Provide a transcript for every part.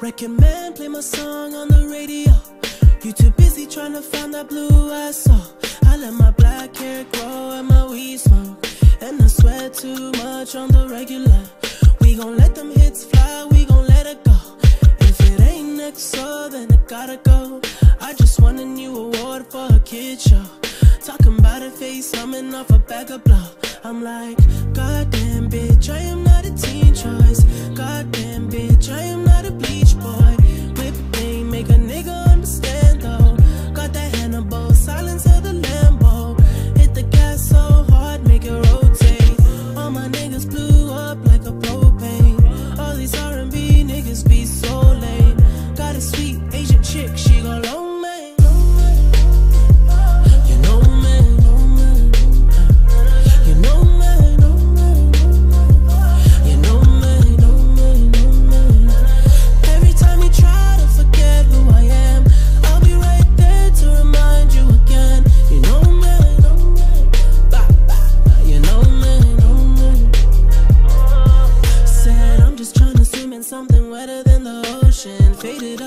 Recommend play my song on the radio. You too busy trying to find that blue I saw. I let my black hair grow and my weed smoke. And I sweat too much on the regular. We gon' let them hits fly, we gon' let it go. If it ain't next, so then it gotta go. I just won a new award for a kid show. Talking about a face, coming off a bag of blow. I'm like, goddamn bitch, I am not a teen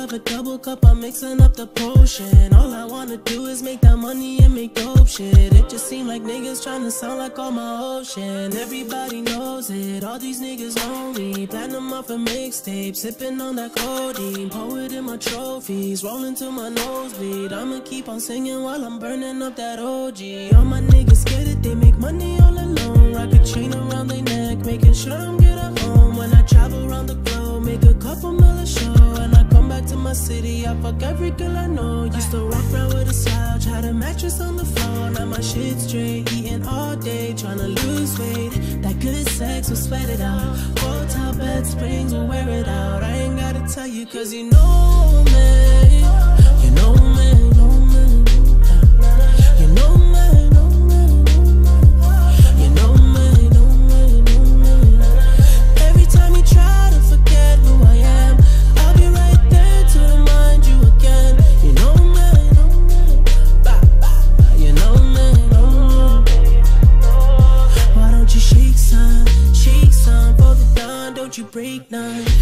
Up a double cup, I'm mixing up the potion. All I wanna do is make that money and make dope shit. It just seem like niggas tryna sound like all my ocean. Everybody knows it, all these niggas lonely. Platinum off a mixtape, sipping on that codeine. Poet in my trophies, rolling to my nosebleed. I'ma keep on singing while I'm burning up that OG. All my niggas get it, they make money all alone. I fuck every girl I know. Used to walk around with a slouch, had a mattress on the floor. Now my shit straight, eating all day, trying to lose weight. That good sex will sweat it out. Hotel bed springs will wear it out. I ain't gotta tell you, cause you know break none.